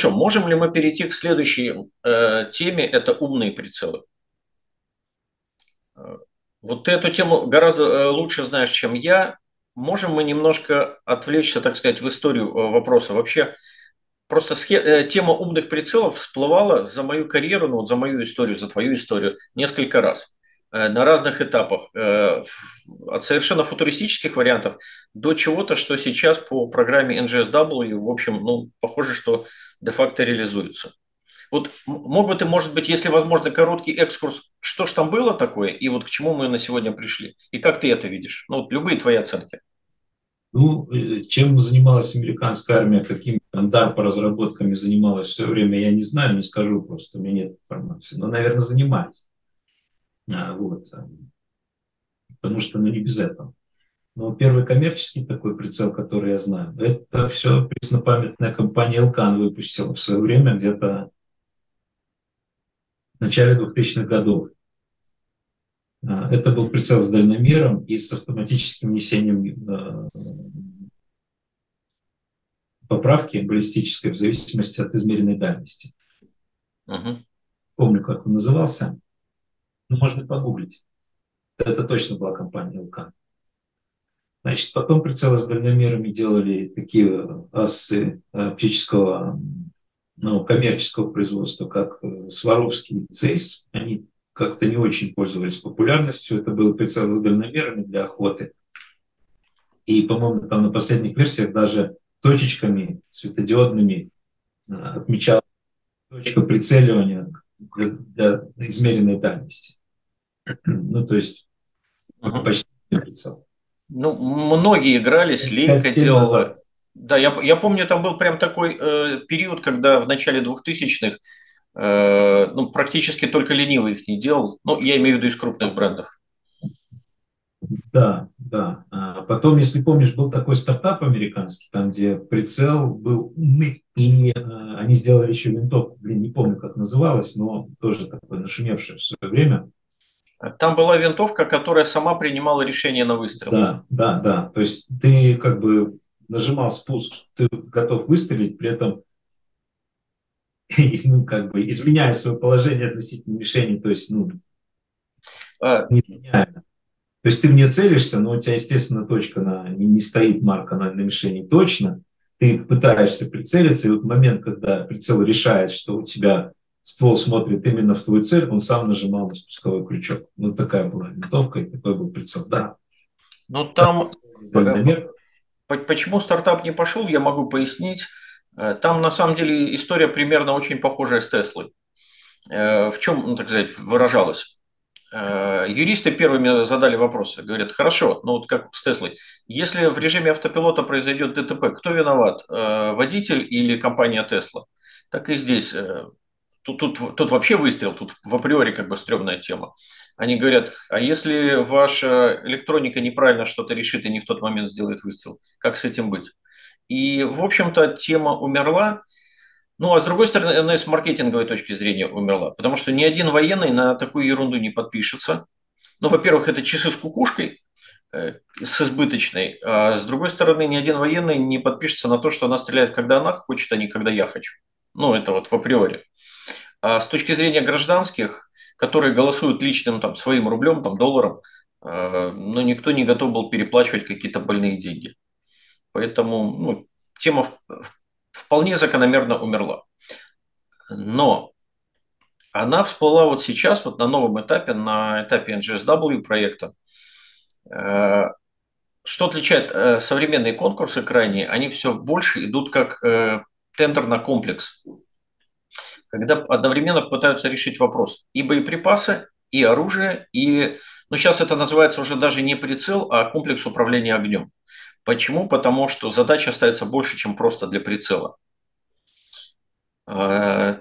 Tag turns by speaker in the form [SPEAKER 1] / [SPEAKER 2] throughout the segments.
[SPEAKER 1] Хорошо, можем ли мы перейти к следующей э, теме, это умные прицелы? Э, вот ты эту тему гораздо э, лучше знаешь, чем я. Можем мы немножко отвлечься, так сказать, в историю э, вопроса? Вообще, просто схе- тема умных прицелов всплывала за мою карьеру, ну, вот за мою историю, за твою историю несколько раз на разных этапах, от совершенно футуристических вариантов до чего-то, что сейчас по программе NGSW, в общем, ну, похоже, что де-факто реализуется. Вот мог бы ты, может быть, если возможно, короткий экскурс, что ж там было такое, и вот к чему мы на сегодня пришли, и как ты это видишь? Ну, вот любые твои оценки.
[SPEAKER 2] Ну, э, чем занималась американская армия, какими там по разработками занималась все время, я не знаю, не скажу просто, у меня нет информации. Но, наверное, занимались. А, вот. Потому что, ну, не без этого. Но первый коммерческий такой прицел, который я знаю, это все преснопамятная компания Elcan выпустила в свое время, где-то в начале 2000-х годов. А, это был прицел с дальномером и с автоматическим несением а, поправки баллистической в зависимости от измеренной дальности. Uh-huh. Помню, как он назывался. Ну, можно погуглить. Это точно была компания Elcan. Значит, потом прицелы с дальномерами делали такие асы оптического, ну, коммерческого производства, как э, Сваровский и Цейс. Они как-то не очень пользовались популярностью. Это был прицел с дальномерами для охоты. И, по-моему, там на последних версиях даже точечками светодиодными э, отмечал точка прицеливания для, для измеренной дальности. Ну, то есть почти прицел.
[SPEAKER 1] Ну, многие играли, Слейка делала. Да, я, я помню, там был прям такой э, период, когда в начале 2000-х э, ну, практически только ленивый их не делал. Ну, я имею в виду из крупных брендов.
[SPEAKER 2] Да, да. А потом, если помнишь, был такой стартап американский, там, где прицел был умный, и э, они сделали еще винтовку, блин, не помню, как называлась, но тоже такой нашумевший в свое время.
[SPEAKER 1] Там была винтовка, которая сама принимала решение на выстрел.
[SPEAKER 2] Да, да, да. То есть ты как бы нажимал спуск, ты готов выстрелить, при этом ну, как бы изменяя свое положение относительно мишени, то есть, ну, а... не изменяя. То есть ты в нее целишься, но у тебя, естественно, точка на, не, не стоит марка на, на мишени точно. Ты пытаешься прицелиться, и вот момент, когда прицел решает, что у тебя ствол смотрит именно в твою цель, он сам нажимал на спусковой крючок. Ну, такая была винтовка, и такой был прицел, да.
[SPEAKER 1] Ну, там... Почему стартап не пошел, я могу пояснить. Э, там, на самом деле, история примерно очень похожая с Теслой. Э, в чем, ну, так сказать, выражалась? Э, юристы первыми задали вопросы. Говорят, хорошо, ну вот как с Теслой. Если в режиме автопилота произойдет ДТП, кто виноват? Водитель или компания Тесла? Так и здесь тут, тут, тут вообще выстрел, тут в априори как бы стрёмная тема. Они говорят, а если ваша электроника неправильно что-то решит и не в тот момент сделает выстрел, как с этим быть? И, в общем-то, тема умерла. Ну, а с другой стороны, она с маркетинговой точки зрения умерла, потому что ни один военный на такую ерунду не подпишется. Ну, во-первых, это часы с кукушкой, э, с избыточной. А с другой стороны, ни один военный не подпишется на то, что она стреляет, когда она хочет, а не когда я хочу. Ну, это вот в априори. А с точки зрения гражданских, которые голосуют личным там, своим рублем, там, долларом, э, ну, никто не готов был переплачивать какие-то больные деньги. Поэтому ну, тема вполне закономерно умерла. Но она всплыла вот сейчас, вот на новом этапе, на этапе NGSW проекта. Э, что отличает э, современные конкурсы крайние? Они все больше идут как тендер на комплекс когда одновременно пытаются решить вопрос и боеприпасы, и оружие, и, ну, сейчас это называется уже даже не прицел, а комплекс управления огнем. Почему? Потому что задача остается больше, чем просто для прицела. Э,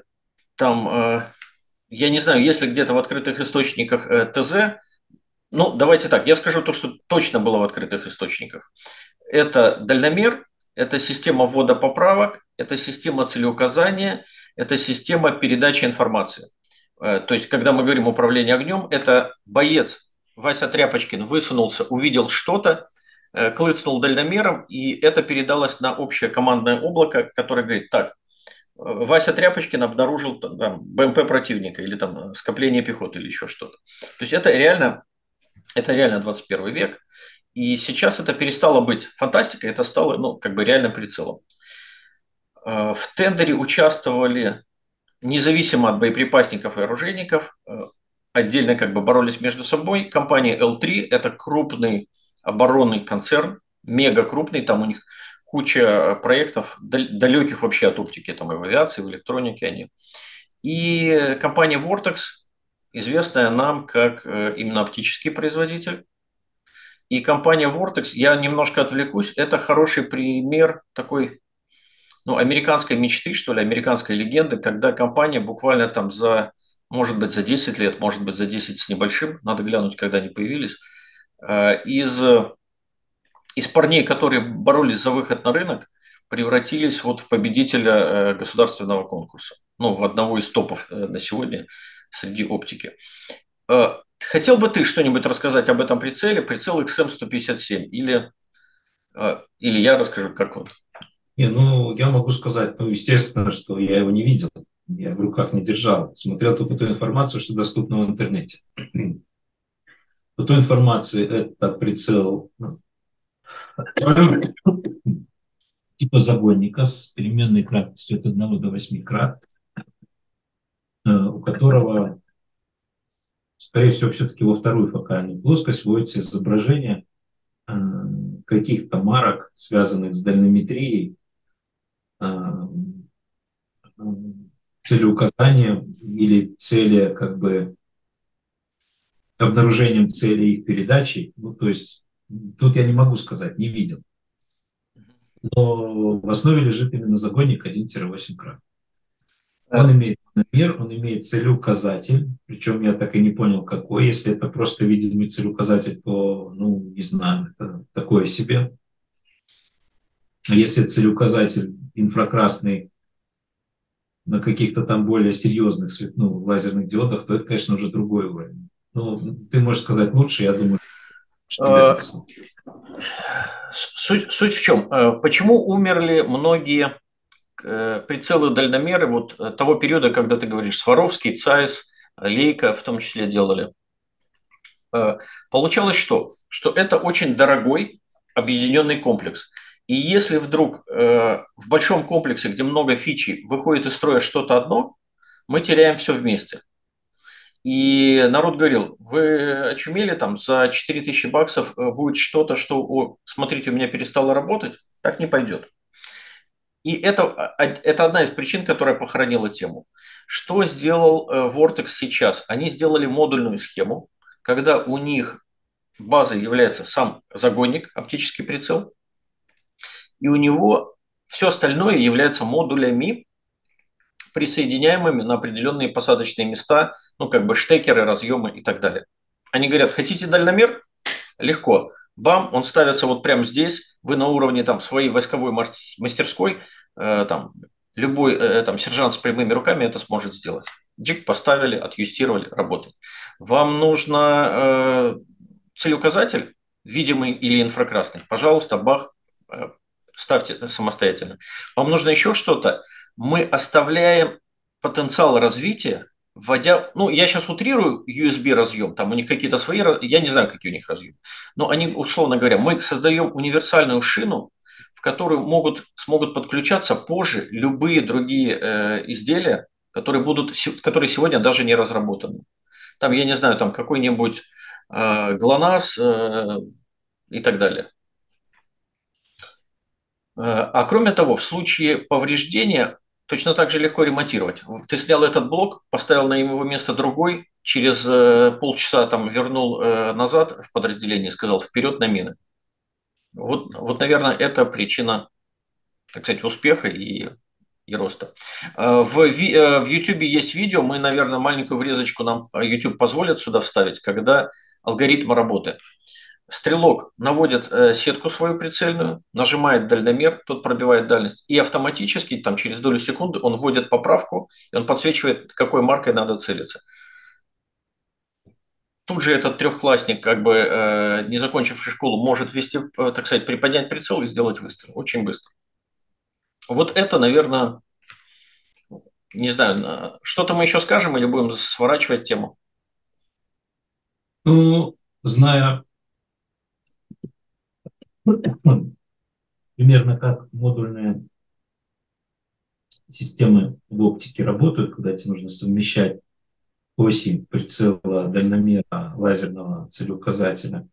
[SPEAKER 1] там, э, я не знаю, если где-то в открытых источниках э, ТЗ, ну, давайте так, я скажу то, что точно было в открытых источниках. Это дальномер, это система ввода поправок, это система целеуказания, это система передачи информации. Э, то есть, когда мы говорим управление огнем, это боец Вася Тряпочкин высунулся, увидел что-то, э, клыцнул дальномером, и это передалось на общее командное облако, которое говорит, так, Вася Тряпочкин обнаружил там, БМП противника или там скопление пехоты или еще что-то. То есть это реально, это реально 21 век. И сейчас это перестало быть фантастикой, это стало ну, как бы реальным прицелом. Э, в тендере участвовали независимо от боеприпасников и оружейников, э, отдельно как бы боролись между собой. Компания L3 – это крупный оборонный концерн, мега крупный, там у них куча проектов, далеких вообще от оптики, там и в авиации, в электронике они. И компания Vortex, известная нам как э, именно оптический производитель. И компания Vortex, я немножко отвлекусь, это хороший пример такой ну, американской мечты, что ли, американской легенды, когда компания буквально там за, может быть, за 10 лет, может быть, за 10 с небольшим, надо глянуть, когда они появились, э, из, из парней, которые боролись за выход на рынок, превратились вот в победителя э, государственного конкурса. Ну, в одного из топов э, на сегодня среди оптики. Хотел бы ты что-нибудь рассказать об этом прицеле, прицел XM157, или, или я расскажу, как вот
[SPEAKER 2] не, ну, я могу сказать, ну, естественно, что я его не видел, я в руках не держал, смотрел только ту информацию, что доступна в интернете. По той информации это прицел ну, типа загонника с переменной кратностью от 1 до 8 крат, э, у которого, скорее всего, все-таки во вторую фокальную плоскость вводится изображение э, каких-то марок, связанных с дальнометрией, целеуказанием или цели, как бы, обнаружением целей их передачи. Ну, то есть тут я не могу сказать, не видел. Но в основе лежит именно загонник 1-8 крат. Он имеет номер, он имеет целеуказатель, причем я так и не понял, какой. Если это просто видимый целеуказатель, то, ну, не знаю, это такое себе. А если целеуказатель инфракрасный на каких-то там более серьезных ну, лазерных диодах, то это, конечно, уже другой уровень. Ну, ты можешь сказать лучше, я думаю. Что
[SPEAKER 1] а, суть, суть в чем? А, почему умерли многие э, прицелы дальномеры вот э, того периода, когда ты говоришь, Сваровский, ЦАИС, Лейка в том числе делали? Получалось что? Что это очень дорогой объединенный комплекс. И если вдруг э, в большом комплексе, где много фичи, выходит из строя что-то одно, мы теряем все вместе. И народ говорил, вы очумели, там за 4000 баксов э, будет что-то, что, о, смотрите, у меня перестало работать, так не пойдет. И это, а, это одна из причин, которая похоронила тему. Что сделал э, Vortex сейчас? Они сделали модульную схему, когда у них базой является сам загонник, оптический прицел, и у него все остальное является модулями, присоединяемыми на определенные посадочные места, ну, как бы штекеры, разъемы и так далее. Они говорят, хотите дальномер? Легко. Бам, он ставится вот прямо здесь, вы на уровне там своей войсковой мастерской, э, там, любой э, там, сержант с прямыми руками это сможет сделать. Джик поставили, отъюстировали, работает. Вам нужно э, целеуказатель, видимый или инфракрасный, пожалуйста, бах, э, ставьте самостоятельно. Вам нужно еще что-то. Мы оставляем потенциал развития, вводя, ну, я сейчас утрирую USB разъем, там у них какие-то свои, я не знаю, какие у них разъемы, но они, условно говоря, мы создаем универсальную шину, в которую могут, смогут подключаться позже любые другие э, изделия, которые, будут, которые сегодня даже не разработаны. Там, я не знаю, там какой-нибудь э, ГЛОНАСС э, и так далее. Э, а кроме того, в случае повреждения точно так же легко ремонтировать. Ты снял этот блок, поставил на его место другой, через э, полчаса там вернул э, назад в подразделение, сказал вперед на мины. Вот, вот, наверное, это причина, так сказать, успеха и, и роста. В, в YouTube есть видео, мы, наверное, маленькую врезочку нам YouTube позволит сюда вставить, когда алгоритм работы. Стрелок наводит э, сетку свою прицельную, нажимает дальномер, тот пробивает дальность, и автоматически, там через долю секунды, он вводит поправку, и он подсвечивает, какой маркой надо целиться. Тут же этот трехклассник, как бы э, не закончивший школу, может вести, э, так сказать, приподнять прицел и сделать выстрел очень быстро. Вот это, наверное, Не знаю, что-то мы еще скажем или будем сворачивать тему?
[SPEAKER 2] Ну, зная примерно как модульные системы в оптике работают, когда тебе нужно совмещать оси прицела дальномера лазерного целеуказателя.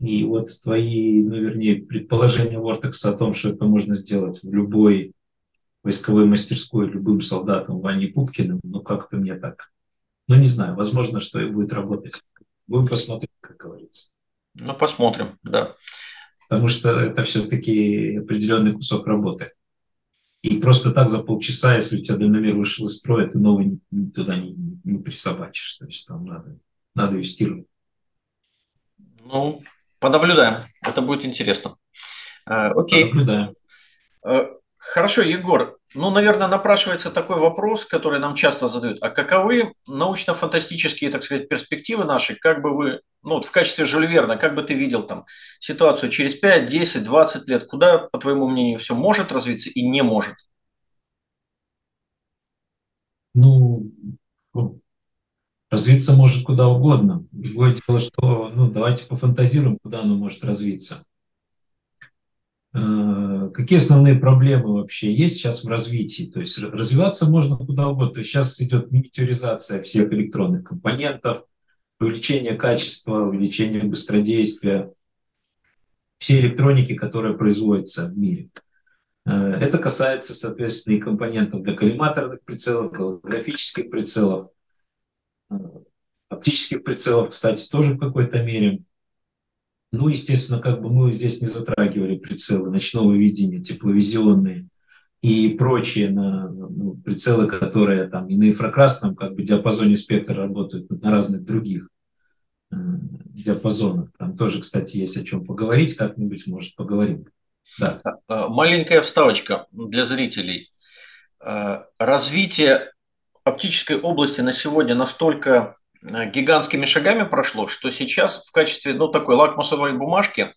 [SPEAKER 2] И вот твои, ну, вернее, предположения Вортекса о том, что это можно сделать в любой войсковой мастерской любым солдатом Ваней Пупкиным, ну, как-то мне так. Ну, не знаю, возможно, что и будет работать. Будем посмотреть, как говорится.
[SPEAKER 1] Ну, посмотрим, да.
[SPEAKER 2] Потому что это все-таки определенный кусок работы. И просто так за полчаса, если у тебя дальномер вышел из строя, ты новый туда не, не присобачишь. То есть там надо, надо юстировать.
[SPEAKER 1] Ну, понаблюдаем. Это будет интересно. Э, окей. Понаблюдаем. Хорошо, Егор. Ну, наверное, напрашивается такой вопрос, который нам часто задают. А каковы научно-фантастические, так сказать, перспективы наши? Как бы вы, ну, в качестве Жюль Верна, как бы ты видел там ситуацию через 5, 10, 20 лет? Куда, по твоему мнению, все может развиться и не может?
[SPEAKER 2] Ну, развиться может куда угодно. Другое дело, что, ну, давайте пофантазируем, куда оно может развиться. Э, какие основные проблемы вообще есть сейчас в развитии? То есть развиваться можно куда угодно. То есть сейчас идет миниатюризация всех электронных компонентов, увеличение качества, увеличение быстродействия всей электроники, которая производится в мире. Э, это касается, соответственно, и компонентов для коллиматорных прицелов, голографических прицелов, э, оптических прицелов, кстати, тоже в какой-то мере. Ну, естественно, как бы мы здесь не затрагивали прицелы ночного видения, тепловизионные и прочие на, ну, прицелы, которые там и на инфракрасном как бы диапазоне спектра работают на разных других э, диапазонах. Там тоже, кстати, есть о чем поговорить, как-нибудь, может, поговорим.
[SPEAKER 1] Да. А, а, маленькая вставочка для зрителей. А, развитие оптической области на сегодня настолько Э, гигантскими шагами прошло, что сейчас в качестве ну, такой лакмусовой бумажки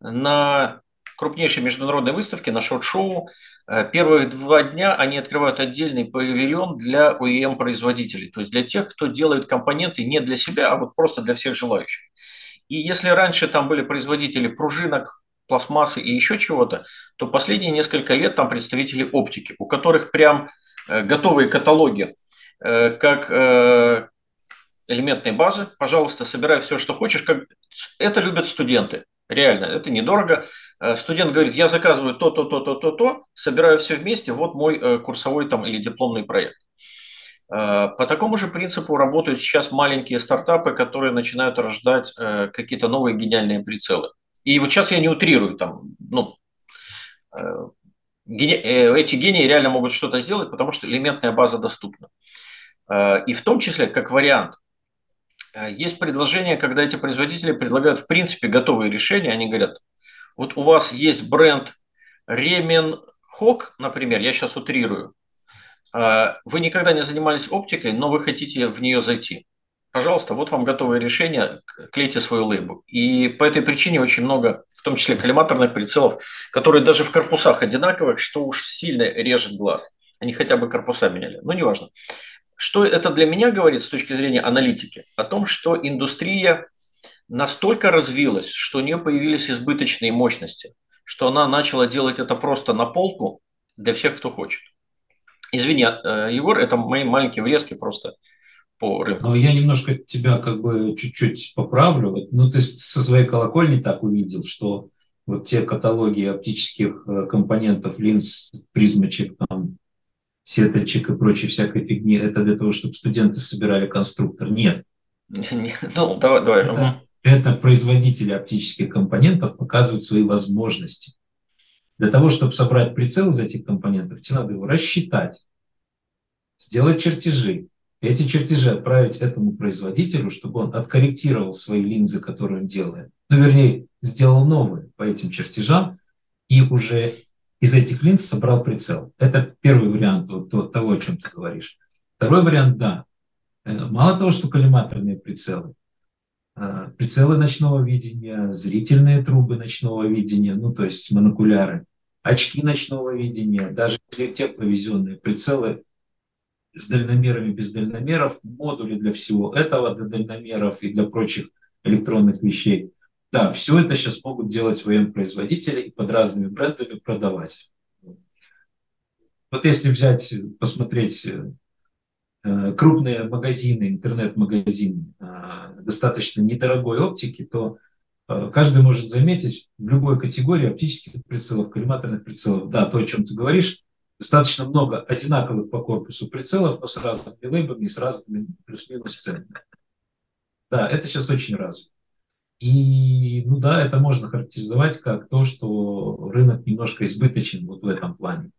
[SPEAKER 1] на крупнейшей международной выставке, на шот-шоу, э, первых два дня они открывают отдельный павильон для OEM-производителей, то есть для тех, кто делает компоненты не для себя, а вот просто для всех желающих. И если раньше там были производители пружинок, пластмассы и еще чего-то, то последние несколько лет там представители оптики, у которых прям э, готовые каталоги, как элементной базы, пожалуйста, собирай все, что хочешь. Как... Это любят студенты. Реально, это недорого. Э, студент говорит, я заказываю то, то, то, то, то, то, собираю все вместе, вот мой э, курсовой там или дипломный проект. Э, по такому же принципу работают сейчас маленькие стартапы, которые начинают рождать какие-то новые гениальные прицелы. И вот сейчас я не утрирую, там, ну, эти гении реально могут что-то сделать, потому что элементная база доступна. И в том числе, как вариант, есть предложение, когда эти производители предлагают в принципе готовые решения. Они говорят, вот у вас есть бренд Ремен Хок, например, я сейчас утрирую. Э, вы никогда не занимались оптикой, но вы хотите в нее зайти. Пожалуйста, вот вам готовое решение, клейте свою лейбу. И по этой причине очень много, в том числе коллиматорных прицелов, которые даже в корпусах одинаковых, что уж сильно режет глаз. Они хотя бы корпуса меняли. Ну, неважно. Что это для меня говорит с точки зрения аналитики? О том, что индустрия настолько развилась, что у нее появились избыточные мощности, что она начала делать это просто на полку для всех, кто хочет. Извини, э, Егор, это мои маленькие врезки просто по рынку.
[SPEAKER 2] Но я немножко тебя как бы чуть-чуть поправлю. Ну, ты со своей колокольни так увидел, что вот те каталоги оптических э, компонентов, линз, призмочек, там, сеточек и прочей всякой фигни, это для того, чтобы студенты собирали конструктор. Нет.
[SPEAKER 1] Ну, давай, давай.
[SPEAKER 2] Это, это производители оптических компонентов показывают свои возможности. Для того, чтобы собрать прицел из этих компонентов, тебе надо его рассчитать, сделать чертежи, эти чертежи отправить этому производителю, чтобы он откорректировал свои линзы, которые он делает. Ну, вернее, сделал новые по этим чертежам и уже из этих линз собрал прицел. Это первый вариант вот, того, о чем ты говоришь. Второй вариант, да. Э, мало того, что коллиматорные прицелы, э, прицелы ночного видения, зрительные трубы ночного видения, ну то есть монокуляры, очки ночного видения, даже тепловизионные прицелы с дальномерами, без дальномеров, модули для всего этого, для дальномеров и для прочих электронных вещей. Да, все это сейчас могут делать военпроизводители и под разными брендами продавать. Вот если взять, посмотреть э, крупные магазины, интернет-магазины э, достаточно недорогой оптики, то э, каждый может заметить в любой категории оптических прицелов, коллиматорных прицелов, да, то, о чем ты говоришь, достаточно много одинаковых по корпусу прицелов, но с разными лейбами с разными плюс-минус ценами. Да, это сейчас очень развито. И, ну да, это можно характеризовать как то, что рынок немножко избыточен вот в этом плане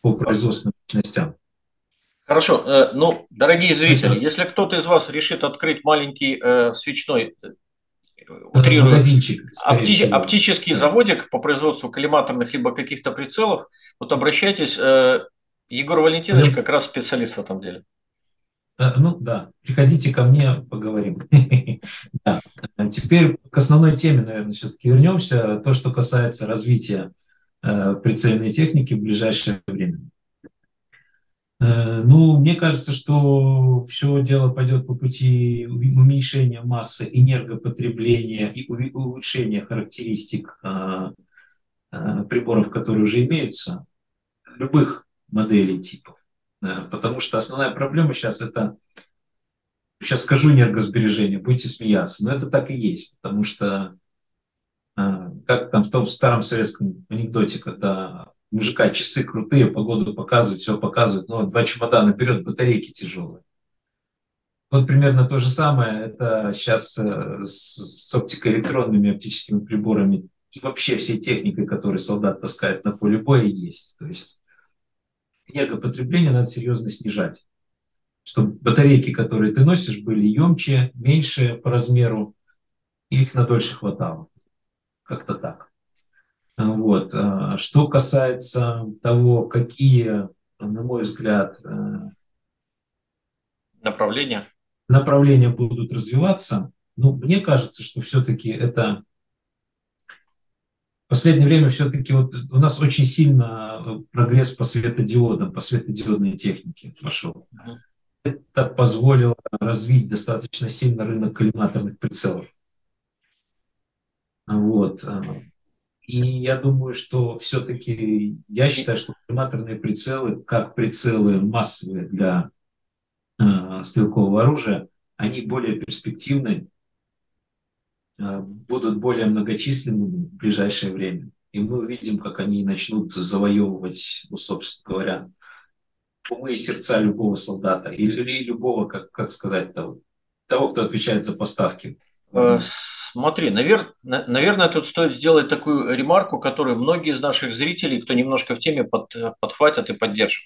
[SPEAKER 2] по производственным мощностям.
[SPEAKER 1] Хорошо. Э, ну, дорогие зрители, если кто-то из вас решит открыть маленький э, свечной утрирую, опти, оптический да. заводик по производству коллиматорных либо каких-то прицелов, вот обращайтесь, э, Егор Валентинович как раз специалист в этом деле.
[SPEAKER 2] Э, ну да, приходите ко мне, поговорим. да. Теперь к основной теме, наверное, все-таки вернемся. То, что касается развития э, прицельной техники в ближайшее время. Э, ну, мне кажется, что все дело пойдет по пути уменьшения массы энергопотребления и улучшения характеристик а, приборов, которые уже имеются, любых моделей типов. Потому что основная проблема сейчас это, сейчас скажу энергосбережение, будете смеяться, но это так и есть, потому что а, как там в том старом советском анекдоте, когда мужика часы крутые, погоду показывают, все показывают, но два чемодана вперед, батарейки тяжелые. Вот примерно то же самое, это сейчас э, с, с оптикоэлектронными оптическими приборами и вообще всей техникой, которую солдат таскает на поле боя, есть. То есть энергопотребление надо серьезно снижать, чтобы батарейки, которые ты носишь, были емче, меньше по размеру, и их на дольше хватало. Как-то так. Вот. А, что касается того, какие, на мой взгляд, э,
[SPEAKER 1] направления,
[SPEAKER 2] направления будут развиваться, ну, мне кажется, что все-таки это в последнее время все-таки вот у нас очень сильно прогресс по светодиодам, по светодиодной технике пошел. Это позволило развить достаточно сильно рынок коллиматорных прицелов. Вот. И я думаю, что все-таки, я считаю, что коллиматорные прицелы, как прицелы массовые для э, стрелкового оружия, они более перспективны, э, будут более многочисленными в ближайшее время. И мы увидим, как они начнут завоевывать, ну, собственно говоря, умы и сердца любого солдата или, или любого, как, как сказать, того, того, кто отвечает за поставки
[SPEAKER 1] Э, смотри, навер... наверное, тут стоит сделать такую ремарку, которую многие из наших зрителей, кто немножко в теме, под... подхватят и поддержат.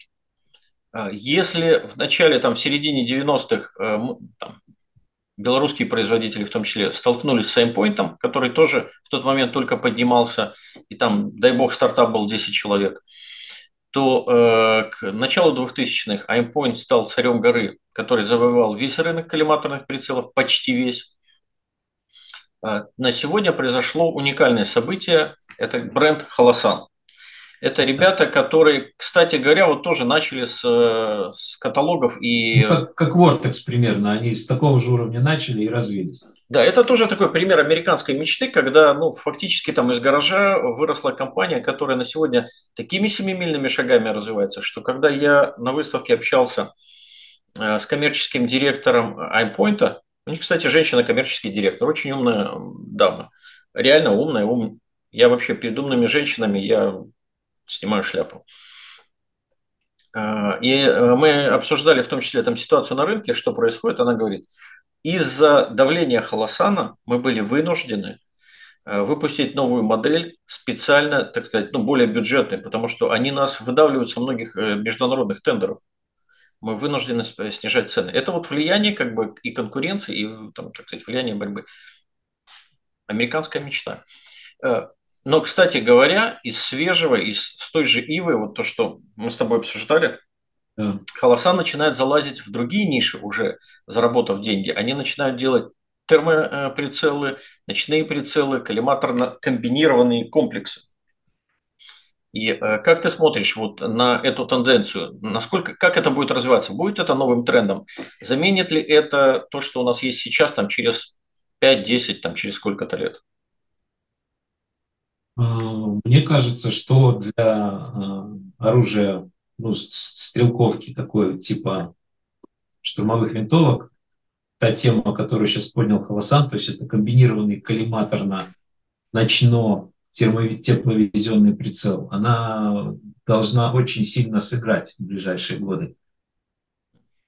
[SPEAKER 1] Э, если в начале, там, в середине 90-х э, там, белорусские производители в том числе столкнулись с Aimpoint, который тоже в тот момент только поднимался, и там, дай бог, стартап был 10 человек, то э, к началу 2000-х Aimpoint стал царем горы, который завоевал весь рынок коллиматорных прицелов, почти весь. А, на сегодня произошло уникальное событие. Это бренд Холосан. Это ребята, которые, кстати говоря, вот тоже начали с, с каталогов и...
[SPEAKER 2] Ну, как, как Vortex примерно, они с такого же уровня начали и развились.
[SPEAKER 1] Да, это тоже такой пример американской мечты, когда ну, фактически там из гаража выросла компания, которая на сегодня такими семимильными шагами развивается, что когда я на выставке общался э, с коммерческим директором iPoint, у них, кстати, женщина коммерческий директор, очень умная дама. Реально умная, ум. Я вообще перед умными женщинами я снимаю шляпу. А, и э, мы обсуждали в том числе там ситуацию на рынке, что происходит. Она говорит, из-за давления Холосана мы были вынуждены э, выпустить новую модель специально, так сказать, ну, более бюджетную, потому что они нас выдавливают со многих э, международных тендеров мы вынуждены снижать цены. Это вот влияние как бы и конкуренции, и там, так сказать, влияние борьбы. Американская мечта. Э, но, кстати говоря, из свежего, из с той же Ивы, вот то, что мы с тобой обсуждали, да. Холоса начинает залазить в другие ниши уже, заработав деньги. Они начинают делать термоприцелы, ночные прицелы, коллиматорно комбинированные комплексы. И э, как ты смотришь вот на эту тенденцию? Насколько, как это будет развиваться? Будет это новым трендом? Заменит ли это то, что у нас есть сейчас, там, через 5-10, там, через сколько-то лет?
[SPEAKER 2] А, мне кажется, что для а, оружия ну, стрелковки такой типа штурмовых винтовок, та тема, которую сейчас поднял Холосан, то есть это комбинированный коллиматорно-ночно тепловизионный прицел, она должна очень сильно сыграть в ближайшие годы.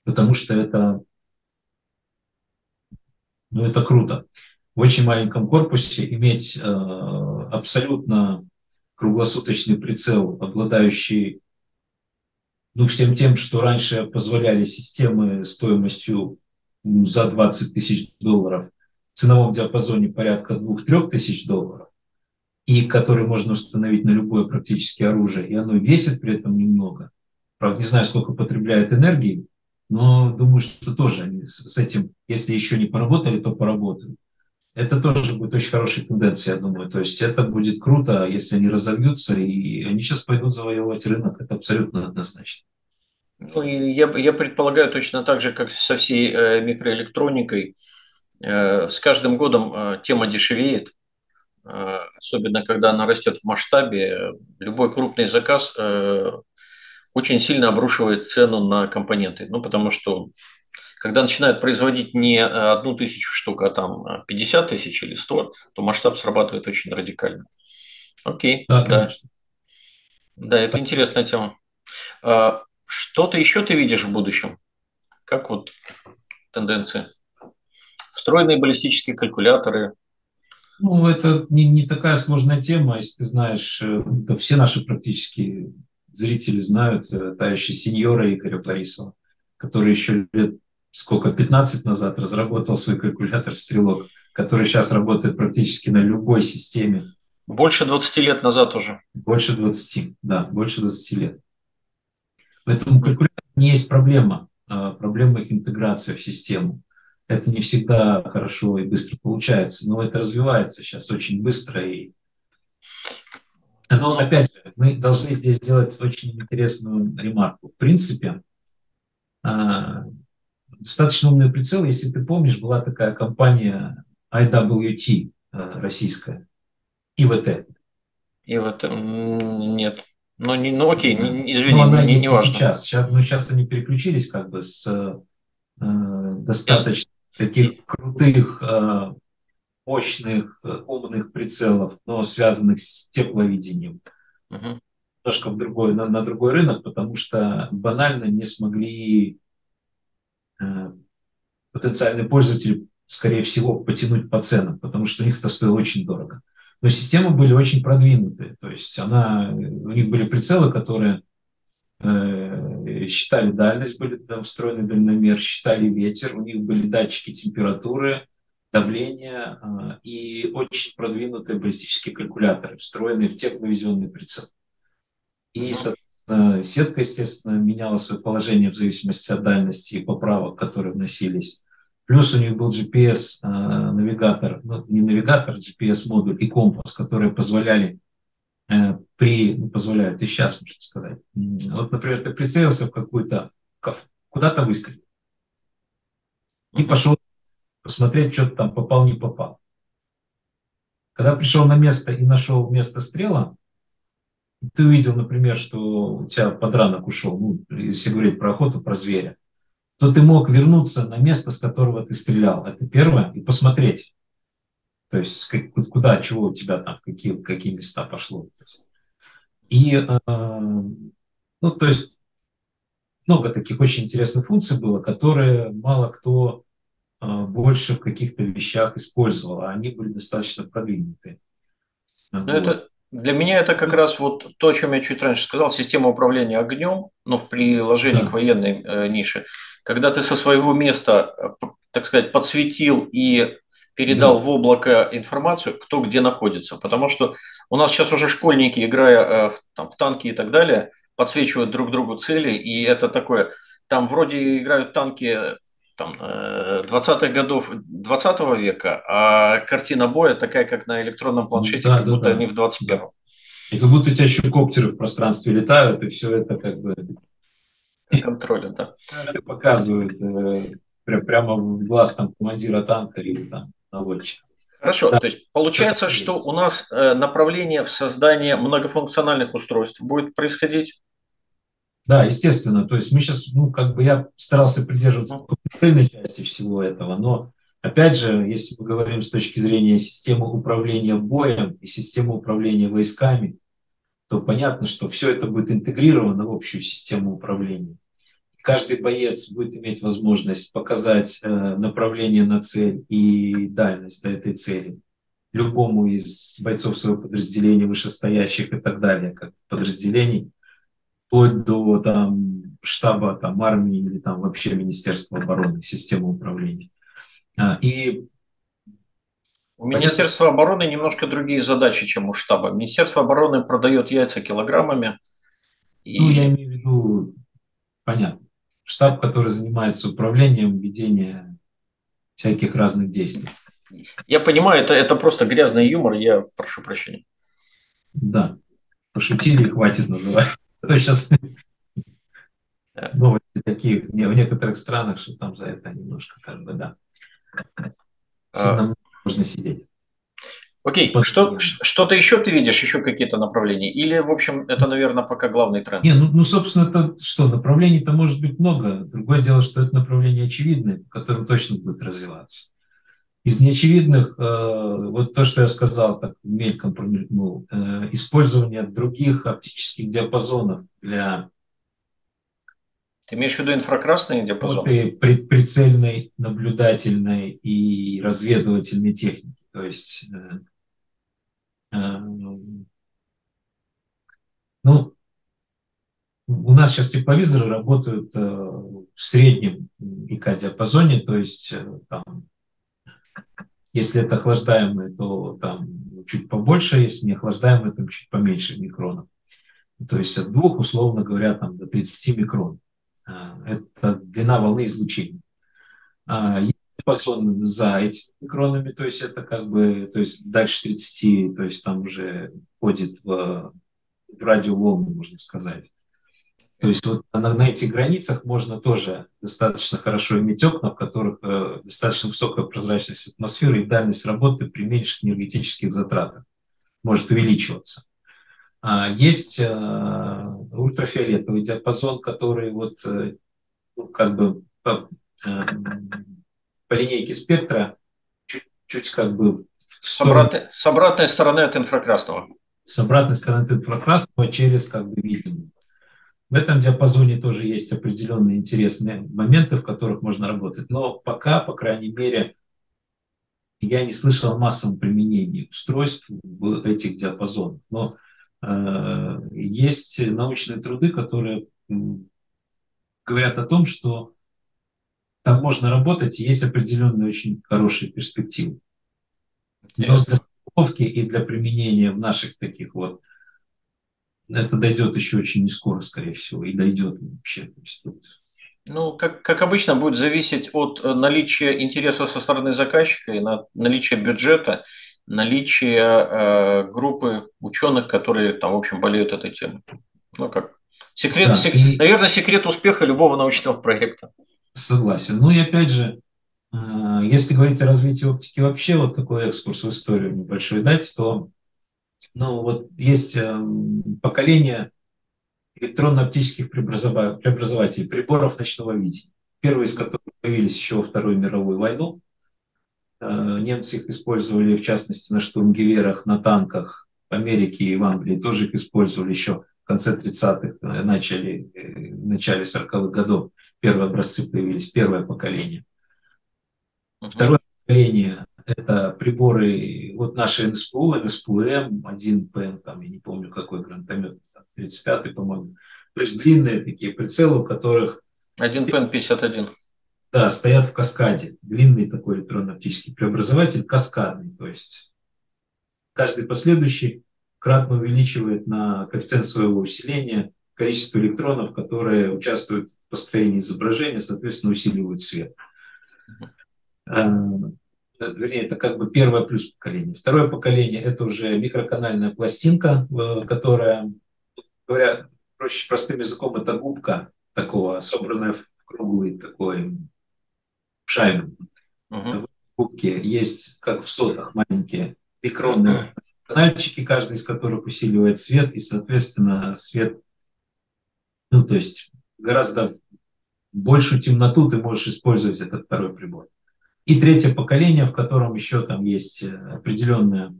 [SPEAKER 2] Потому что это, ну, это круто. В очень маленьком корпусе иметь э, абсолютно круглосуточный прицел, обладающий ну, всем тем, что раньше позволяли системы стоимостью за 20 тысяч долларов, в ценовом диапазоне порядка 2-3 тысяч долларов, и который можно установить на любое практически оружие, и оно весит при этом немного. Правда, не знаю, сколько потребляет энергии, но думаю, что тоже они с этим, если еще не поработали, то поработают. Это тоже будет очень хорошей тенденцией, я думаю. То есть это будет круто, если они разовьются, и они сейчас пойдут завоевывать рынок. Это абсолютно однозначно.
[SPEAKER 1] Ну, я, я предполагаю точно так же, как со всей э, микроэлектроникой. Э, с каждым годом э, тема дешевеет, э, особенно когда она растет в масштабе. Любой крупный заказ э, очень сильно обрушивает цену на компоненты. Ну, потому что когда начинают производить не одну тысячу штук, а там 50 тысяч или 100, то масштаб срабатывает очень радикально. Окей, да. Да, да это интересная тема. А, что-то еще ты видишь в будущем? Как вот тенденции? Встроенные баллистические калькуляторы.
[SPEAKER 2] Ну, это не, не такая сложная тема, если ты знаешь, э, да все наши практически зрители знают, э, та еще сеньора Игоря Борисова, который еще лет сколько, 15 назад разработал свой калькулятор «Стрелок», который сейчас работает практически на любой системе.
[SPEAKER 1] Больше 20 лет назад уже.
[SPEAKER 2] Больше 20, да, больше 20 лет. Поэтому калькулятор не есть проблема. А проблема их интеграция в систему. Это не всегда хорошо и быстро получается, но это развивается сейчас очень быстро. И... Но опять же, мы должны здесь сделать очень интересную ремарку. В принципе, а, достаточно умный прицел, если ты помнишь, была такая компания IWT а, российская, ИВТ.
[SPEAKER 1] ИВТ, нет. Ну, не, ну окей, не, извини, ну,
[SPEAKER 2] она не, не важно. Сейчас, сейчас, ну, сейчас они переключились как бы с э, достаточно Yes. таких крутых, э, мощных, э, умных прицелов, но связанных с тепловидением. Uh-huh. Немножко в другой, на, на другой рынок, потому что банально не смогли э, потенциальные пользователи, скорее всего, потянуть по ценам, потому что у них это стоило очень дорого. Но системы были очень продвинутые. То есть она, у них были прицелы, которые э, считали дальность, были там встроенный дальномер, считали ветер, у них были датчики температуры, давления э, и очень продвинутые баллистические калькуляторы, встроенные в тепловизионный прицел. И, соответственно, сетка, естественно, меняла свое положение в зависимости от дальности и поправок, которые вносились. Плюс у них был GPS-навигатор, э, ну, не навигатор, GPS-модуль и компас, которые позволяли э, при, ну, позволяют и сейчас, можно сказать. Вот, например, ты прицелился в какую-то, куда-то выстрелил. И пошел посмотреть, что ты там попал, не попал. Когда пришел на место и нашел место стрела, ты увидел, например, что у тебя подранок ушел, ну, если говорить про охоту, про зверя то ты мог вернуться на место, с которого ты стрелял. Это первое. И посмотреть. То есть как, куда, чего у тебя там, в какие, какие места пошло. То есть. И, э, ну, то есть много таких очень интересных функций было, которые мало кто э, больше в каких-то вещах использовал, а они были достаточно продвинутые.
[SPEAKER 1] Ну, вот. это, для меня это как раз вот то, о чем я чуть раньше сказал, система управления огнем, но в приложении да. к военной э, нише когда ты со своего места, э, так сказать, подсветил и передал да. в облако информацию, кто где находится. Потому что у нас сейчас уже школьники, играя э, в, там, в танки и так далее, подсвечивают друг другу цели, и это такое, там вроде играют танки там, 20-х э, годов 20 века, а картина боя такая, как на электронном планшете, да, как да, будто да. они в 21-м.
[SPEAKER 2] И как будто у тебя еще коптеры в пространстве летают, и все это как бы...
[SPEAKER 1] Контролем, да.
[SPEAKER 2] Это показывает э, прям, прямо в глаз там командира танка или там наводчика.
[SPEAKER 1] Хорошо, да. то есть получается, что у нас э, направление в создание многофункциональных устройств будет происходить?
[SPEAKER 2] Да, естественно. То есть мы сейчас, ну, как бы я старался придерживаться ну. части всего этого, но опять же, если мы говорим с точки зрения системы управления боем и системы управления войсками, то понятно, что все это будет интегрировано в общую систему управления. Каждый боец будет иметь возможность показать э, направление на цель и дальность до этой цели любому из бойцов своего подразделения, вышестоящих и так далее, как подразделений, вплоть до там, штаба там, армии или там, вообще Министерства обороны, системы управления. А, и
[SPEAKER 1] у Министерства обороны немножко другие задачи, чем у штаба. Министерство обороны продает яйца килограммами.
[SPEAKER 2] И... Ну, я имею в виду, понятно, штаб, который занимается управлением, ведением всяких разных действий.
[SPEAKER 1] Я понимаю, это, это просто грязный юмор, я прошу прощения.
[SPEAKER 2] Да, пошутили, хватит называть. Это сейчас новости такие в некоторых странах, что там за это немножко как бы, да. Сильно можно сидеть.
[SPEAKER 1] Окей, что, что-то еще ты видишь, еще какие-то направления? Или, в общем, это, наверное, пока главный тренд?
[SPEAKER 2] Не, ну, ну собственно, это что, направлений-то может быть много. Другое дело, что это направление очевидное, которым точно будет развиваться. Из неочевидных, э, вот то, что я сказал, так мельком промелькнул, э, использование других оптических диапазонов для
[SPEAKER 1] ты имеешь в виду инфракрасный диапазон?
[SPEAKER 2] прицельной, наблюдательной и разведывательной техники. То есть, э, ну, у нас сейчас тепловизоры работают в среднем ИК-диапазоне, то есть там, если это охлаждаемые, то там чуть побольше, если не охлаждаемые, то чуть поменьше микронов. То есть от двух, условно говоря, там, до 30 микрон. А, это длина волны излучения. А, есть диапазон за этими микронами, то есть это как бы, то есть дальше 30, то есть там уже входит в, в радиоволны, можно сказать. То есть вот на, на этих границах можно тоже достаточно хорошо иметь окна, в которых э, достаточно высокая прозрачность атмосферы и дальность работы при меньших энергетических затратах может увеличиваться. А есть э, ультрафиолетовый диапазон, который вот э, ну, как бы по, э, по линейке спектра чуть, чуть как бы...
[SPEAKER 1] С обратной, с обратной стороны от инфракрасного.
[SPEAKER 2] С обратной стороны от инфракрасного через как бы видимый. В этом диапазоне тоже есть определенные интересные моменты, в которых можно работать. Но пока, по крайней мере, я не слышал о массовом применении устройств в этих диапазонах. Но Э, есть научные труды, которые говорят о том, что там можно работать, и есть определенные очень хорошие перспективы. Но для страховки и для применения в наших таких вот, это дойдет еще очень не скоро, скорее всего, и дойдет вообще.
[SPEAKER 1] Ну, как, как обычно, будет зависеть от э, наличия интереса со стороны заказчика и на, наличия бюджета наличие э, группы ученых, которые там, в общем, болеют этой темой. Ну как? Секрет, да, сек... и... наверное, секрет успеха любого научного проекта.
[SPEAKER 2] Согласен. Ну и опять же, э, если говорить о развитии оптики вообще, вот такой экскурс в историю небольшой дать, то ну, вот есть э, поколение электронно-оптических преобразователей, приборов ночного видения. Первые из которых появились еще во Вторую мировую войну. Э, немцы их использовали, в частности, на штурмгеверах, на танках. В Америке и в Англии тоже их использовали еще в конце 30-х, э, начале, э, в начале 40-х годов. Первые образцы появились, первое поколение. Второе поколение – это приборы, вот наши НСПУ, НСПУМ, 1ПМ, там, я не помню, какой гранатомет, 35-й, по-моему. То есть длинные такие прицелы, у которых…
[SPEAKER 1] 1ПМ 51.
[SPEAKER 2] Да, стоят в каскаде. Длинный такой электронно-оптический преобразователь, каскадный. То есть каждый последующий кратно увеличивает на коэффициент своего усиления количество электронов, которые участвуют в построении изображения, соответственно, усиливают свет. Вернее, это как бы первое плюс поколение. Второе поколение – это уже микроканальная пластинка, которая, говоря проще простым языком, это губка такого, собранная в круглый такой шайбу. Uh-huh. В губке есть, как в сотах, маленькие микронные канальчики, каждый из которых усиливает свет, и, соответственно, свет, ну, то есть гораздо большую темноту ты можешь использовать этот второй прибор. И третье поколение, в котором еще там есть э, определенное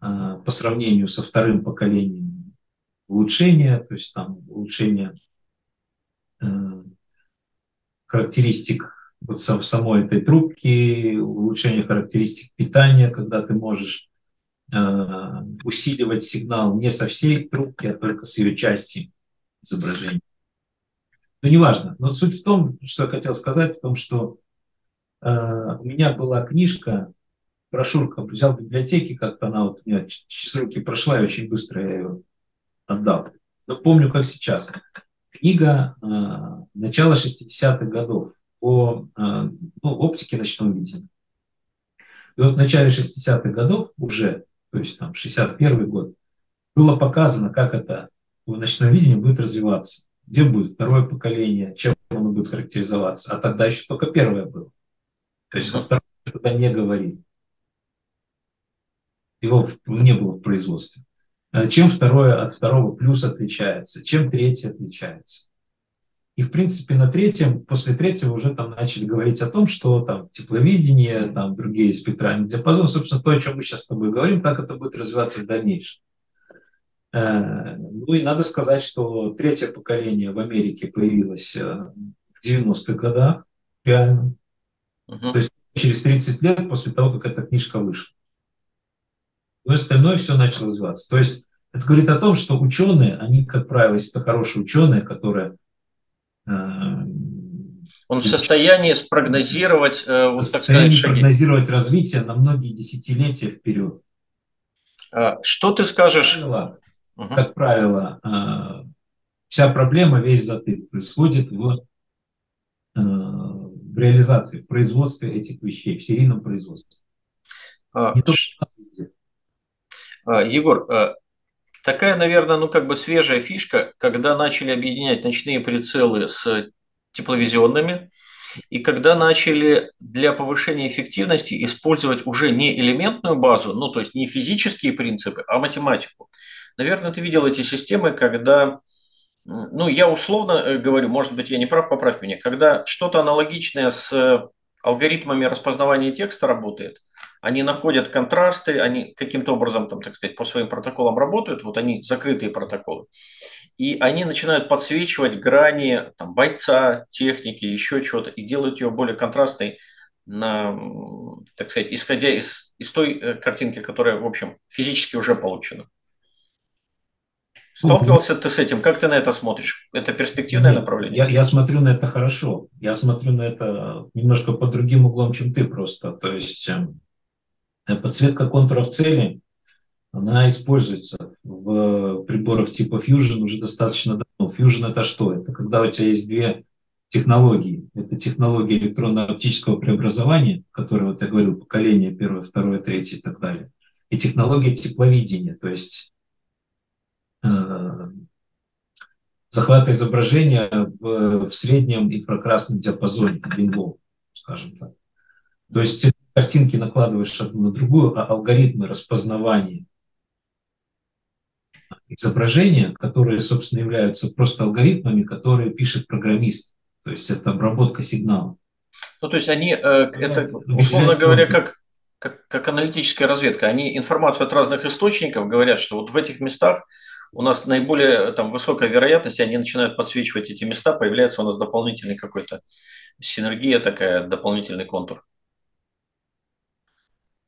[SPEAKER 2] а, по сравнению со вторым поколением улучшение, то есть там улучшение э, характеристик вот самой этой трубки, улучшение характеристик питания, когда ты можешь э, усиливать сигнал не со всей трубки, а только с ее части изображения. Но неважно. Но суть в том, что я хотел сказать, в том, что у меня была книжка, брошюрка, взял в библиотеке, как-то она вот у меня через руки прошла, и очень быстро я ее отдал. Но помню, как сейчас. Книга э, начала 60-х годов по э, ну, оптике ночного видения. И вот в начале 60-х годов уже, то есть там 61 год, было показано, как это в ночном видении будет развиваться, где будет второе поколение, чем оно будет характеризоваться. А тогда еще только первое было. То есть второе тогда не говорили. Его не было в производстве. А чем второе от второго плюс отличается, чем третье отличается. И, в принципе, на третьем, после третьего уже там начали говорить о том, что там тепловидение, там другие спектральные диапазоны, собственно, то, о чем мы сейчас с тобой говорим, как это будет развиваться в дальнейшем. Э, ну и надо сказать, что третье поколение в Америке появилось э, в 90-х годах, реально. То есть через 30 лет после того, как эта книжка вышла. Но остальное все начало развиваться. То есть это говорит о том, что ученые, они, как правило, если это хорошие ученые, которые
[SPEAKER 1] он в состоянии спрогнозировать,
[SPEAKER 2] э, вот так сказать, шаги. прогнозировать развитие на многие десятилетия вперед.
[SPEAKER 1] А, что ты скажешь?
[SPEAKER 2] Как правило, угу. как правило а, вся проблема, весь затык происходит в, э, в реализации, в производстве этих вещей, в серийном производстве.
[SPEAKER 1] А, Не только Егор, Такая, наверное, ну как бы свежая фишка, когда начали объединять ночные прицелы с тепловизионными, и когда начали для повышения эффективности использовать уже не элементную базу, ну то есть не физические принципы, а математику. Наверное, ты видел эти системы, когда, ну я условно э, говорю, может быть я не прав, поправь меня, когда что-то аналогичное с алгоритмами распознавания текста работает – они находят контрасты, они каким-то образом, там, так сказать, по своим протоколам работают, вот они закрытые протоколы, и они начинают подсвечивать грани там, бойца, техники, еще чего-то, и делают ее более контрастной, на, так сказать, исходя из, из той э, картинки, которая, в общем, физически уже получена. Сталкивался ты с этим? Как ты на это смотришь? Это перспективное направление?
[SPEAKER 2] Я, я смотрю на это хорошо. Я смотрю на это немножко под другим углом, чем ты просто. То есть эм, Э, подсветка контуров цели, она используется в приборах типа Fusion уже достаточно давно. Fusion это что? Это когда у тебя есть две технологии. Это технология электронно-оптического преобразования, которая, вот я говорил, поколение первое, второе, третье и так далее. И технология тепловидения, то есть захвата изображения в, в среднем инфракрасном диапазоне, длинном, скажем так. То есть картинки накладываешь одну на другую, а алгоритмы распознавания изображения, которые, собственно, являются просто алгоритмами, которые пишет программист. То есть это обработка сигнала.
[SPEAKER 1] Ну, то есть они, э, это, условно говоря, как, как, как аналитическая разведка, они информацию от разных источников говорят, что вот в этих местах у нас наиболее там, высокая вероятность, и они начинают подсвечивать эти места, появляется у нас дополнительный какой-то синергия такая, дополнительный контур.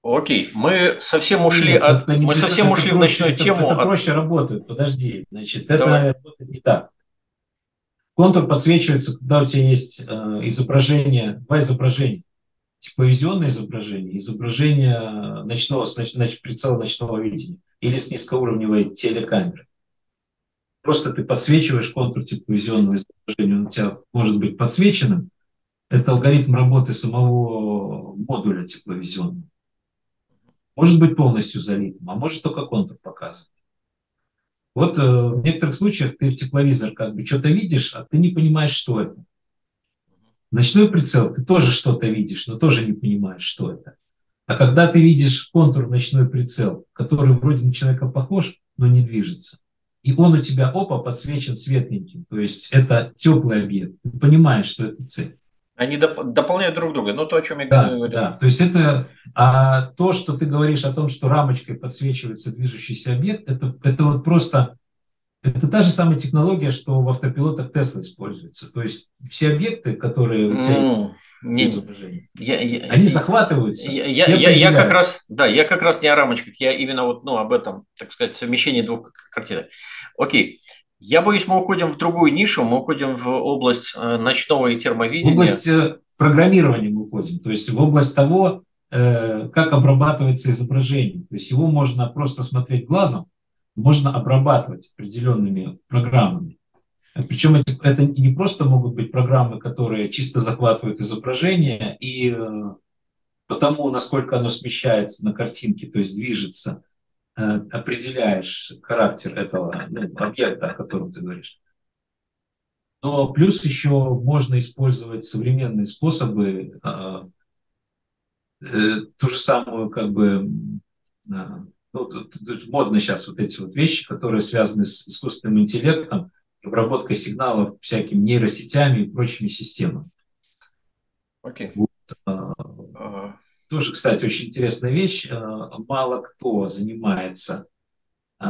[SPEAKER 1] Окей, мы совсем ушли Нет, от, мы не, совсем ушли в ночную
[SPEAKER 2] это,
[SPEAKER 1] тему.
[SPEAKER 2] Это, проще работает. Подожди, значит, это Давай. работает не так. Контур подсвечивается, когда у тебя есть э, изображение, два изображения. Тепловизионное изображение, изображение ночного, значит, прицела ночного видения или с низкоуровневой телекамеры. Просто ты подсвечиваешь контур тепловизионного изображения, он у тебя может быть подсвеченным, Это алгоритм работы самого модуля тепловизионного. Может быть полностью залитым, а может только контур показывать. Вот э, в некоторых случаях ты в тепловизор как бы что-то видишь, а ты не понимаешь, что это. Ночной прицел ты тоже что-то видишь, но тоже не понимаешь, что это. А когда ты видишь контур ночной прицел, который вроде на человека похож, но не движется, и он у тебя, опа, подсвечен светленьким, то есть это теплый объект, ты понимаешь, что это цель.
[SPEAKER 1] Они доп- дополняют друг друга, ну то, о чем я
[SPEAKER 2] да, говорю. Да, то есть это а то, что ты говоришь о том, что рамочкой подсвечивается движущийся объект, это, это вот просто, это та же самая технология, что в автопилотах Тесла используется. То есть все объекты, которые у тебя mm, не, я, я, они захватываются.
[SPEAKER 1] Я, я, я, я как раз, да, я как раз не о рамочках, я именно вот, ну, об этом, так сказать, совмещении двух картинок. Окей, я боюсь, мы уходим в другую нишу, мы уходим в область э, ночного и термовидения.
[SPEAKER 2] В область э, программирования мы уходим, то есть в область того, э, как обрабатывается изображение. То есть его можно просто смотреть глазом, можно обрабатывать определенными программами. Причем это не просто могут быть программы, которые чисто захватывают изображение и потому, насколько оно смещается на картинке, то есть движется – Э, определяешь характер этого ну, объекта, о котором ты говоришь. Но плюс еще можно использовать современные способы, э, э, ту же самую, как бы, ну, тут, тут модно сейчас вот эти вот вещи, которые связаны с искусственным интеллектом, обработкой сигналов всякими нейросетями и прочими системами.
[SPEAKER 1] Okay.
[SPEAKER 2] Вот. Uh-huh. Тоже, кстати, очень интересная вещь. Э, мало кто занимается э,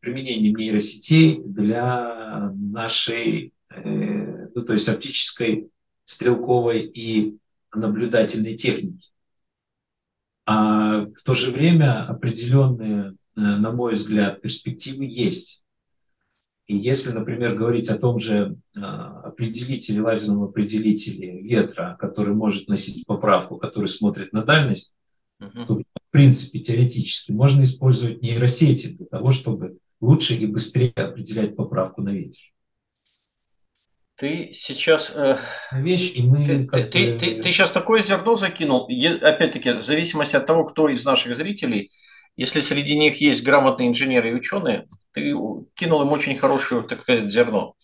[SPEAKER 2] применением нейросетей для нашей, э, ну, то есть оптической, стрелковой и наблюдательной техники. А в то же время определенные, на мой взгляд, перспективы есть. И если, например, говорить о том же а, определителе, лазерном определителе ветра, который может носить поправку, который смотрит на дальность, uh-huh. то, в принципе, теоретически можно использовать нейросети для того, чтобы лучше и быстрее определять поправку на ветер.
[SPEAKER 1] Ты сейчас... Э,
[SPEAKER 2] Вещь, и мы
[SPEAKER 1] ты, ты, ты, ты, ты сейчас такое зерно закинул, опять-таки, в зависимости от того, кто из наших зрителей – если среди них есть грамотные инженеры и ученые, ты кинул им очень хорошую, так сказать, зерно.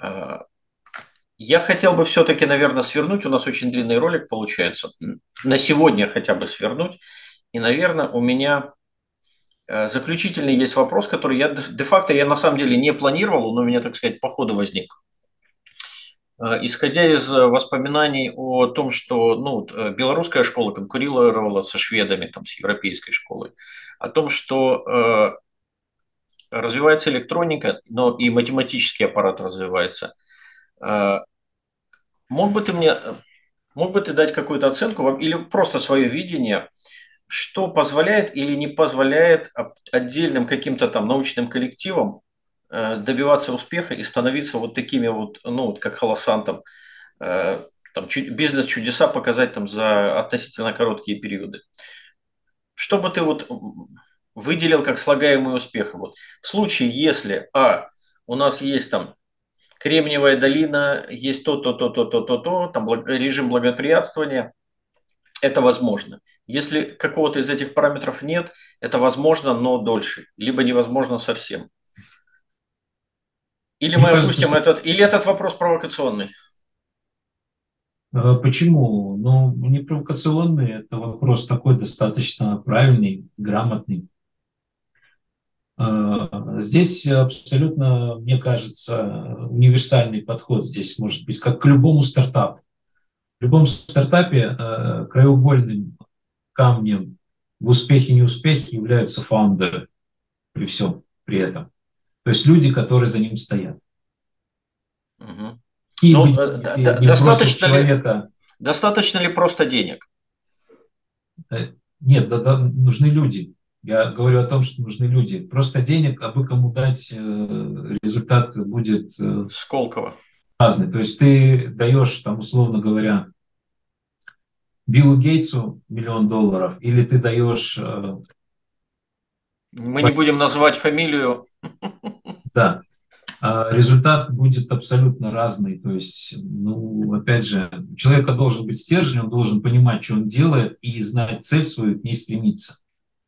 [SPEAKER 1] А, я хотел бы все-таки, наверное, свернуть. У нас очень длинный ролик получается. На сегодня хотя бы свернуть. И, наверное, у меня э, заключительный есть вопрос, который я де-факто я на самом деле не планировал, но у меня, так сказать, по ходу возник. Э, исходя из воспоминаний о том, что ну, э, белорусская школа конкурировала со шведами, там, с европейской школой, о том, что э, развивается электроника, но и математический аппарат развивается. Э, мог бы ты мне, мог бы ты дать какую-то оценку или просто свое видение, что позволяет или не позволяет отдельным каким-то там научным коллективам Э, добиваться успеха и становиться вот такими вот, ну, вот как холосантом, э, там, бизнес-чудеса показать там за относительно короткие периоды. Что бы ты вот выделил как слагаемый успех? Вот в случае, если, а, у нас есть там Кремниевая долина, есть то, то, то, то, то, то, то, там режим благоприятствования, это возможно. Если какого-то из этих параметров нет, это возможно, но дольше, либо невозможно совсем. Или мы кажется, опустим этот, или этот вопрос провокационный?
[SPEAKER 2] А, почему? Ну, не провокационный, это вопрос такой достаточно правильный, грамотный. А, здесь абсолютно, мне кажется, универсальный подход здесь может быть, как к любому стартапу. В любом стартапе а, краеугольным камнем в успехе и неуспехе являются фаундеры при всем при этом. То есть люди, которые за ним стоят.
[SPEAKER 1] Угу. И ну, достаточно, человека... ли, достаточно ли просто денег?
[SPEAKER 2] Э, нет, да, да, нужны люди. Я говорю о том, что нужны люди. Просто денег, а бы кому дать, э, результат будет
[SPEAKER 1] э, Сколково.
[SPEAKER 2] разный. То есть ты даешь, там, условно говоря, Биллу Гейтсу миллион долларов, или ты даешь...
[SPEAKER 1] Мы не будем называть фамилию.
[SPEAKER 2] Да. а результат будет абсолютно разный. То есть, ну, опять же, у человека должен быть стержень, он должен понимать, что он делает, и знать цель свою, к ней стремиться.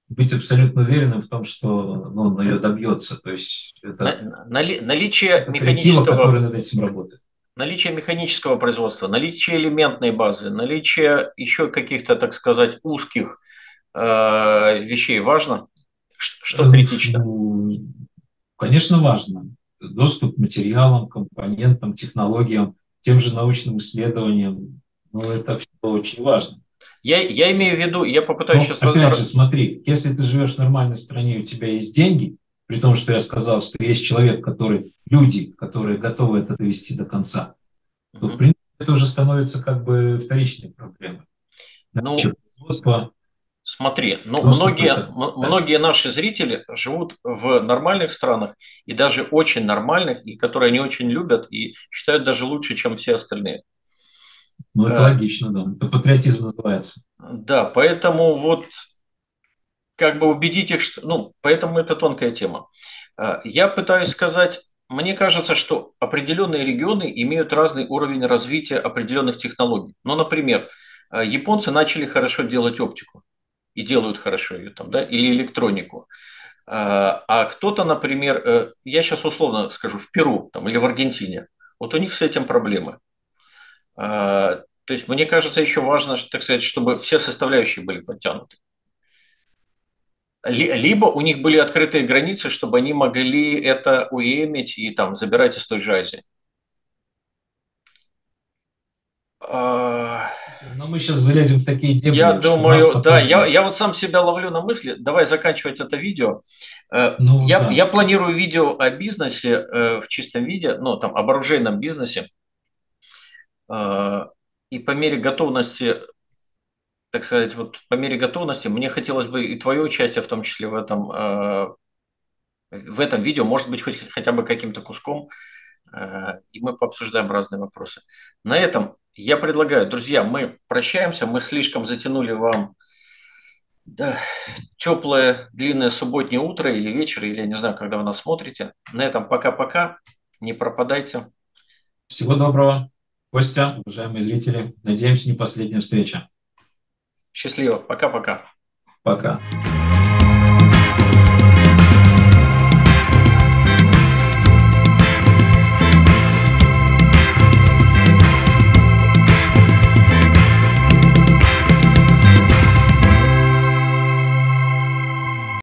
[SPEAKER 2] Быть абсолютно уверенным в том, что ну, он ее добьется. То есть это
[SPEAKER 1] Нали, наличие это механического...
[SPEAKER 2] который над этим работает.
[SPEAKER 1] Наличие механического производства, наличие элементной базы, наличие еще каких-то, так сказать, узких э, вещей важно? Что критично? Ну,
[SPEAKER 2] конечно, важно доступ к материалам, компонентам, технологиям, тем же научным исследованиям. Ну, это все очень важно.
[SPEAKER 1] Я, я имею в виду, я попытаюсь Но,
[SPEAKER 2] сейчас... Опять раз... же, смотри, если ты живешь в нормальной стране, у тебя есть деньги, при том, что я сказал, что есть человек, который, люди, которые готовы это довести до конца, то, в принципе, это уже становится как бы вторичной проблемой.
[SPEAKER 1] Ну, производство Смотри, ну, многие, многие наши зрители живут в нормальных странах, и даже очень нормальных, и которые они очень любят, и считают даже лучше, чем все остальные.
[SPEAKER 2] Ну, это а, логично, да. Это патриотизм называется.
[SPEAKER 1] Да, поэтому вот как бы убедить их, что... Ну, поэтому это тонкая тема. А, я пытаюсь сказать, мне кажется, что определенные регионы имеют разный уровень развития определенных технологий. Ну, например, японцы начали хорошо делать оптику и делают хорошо ее там, да, или электронику. А, а кто-то, например, э, я сейчас условно скажу, в Перу там, или в Аргентине, вот у них с этим проблемы. А, то есть, мне кажется, еще важно, так сказать, чтобы все составляющие были подтянуты. Либо у них были открытые границы, чтобы они могли это уемить и там забирать из той же Азии.
[SPEAKER 2] А, но мы сейчас залезем в такие
[SPEAKER 1] дебри. Я думаю, да, я, я вот сам себя ловлю на мысли. Давай заканчивать это видео. Э, ну, я, да. я планирую видео о бизнесе э, в чистом виде, ну, там, об оружейном бизнесе. Э, и по мере готовности, так сказать, вот по мере готовности, мне хотелось бы и твое участие в том числе в этом, в этом видео, может быть, хоть хотя бы каким-то куском, и мы пообсуждаем разные вопросы. На этом я предлагаю, друзья, мы прощаемся, мы слишком затянули вам да, теплое, длинное субботнее утро или вечер, или я не знаю, когда вы нас смотрите. На этом пока-пока, не пропадайте.
[SPEAKER 2] Всего доброго, Костя, уважаемые зрители. Надеемся, не последняя встреча.
[SPEAKER 1] Счастливо, пока-пока.
[SPEAKER 2] Пока. -пока. пока.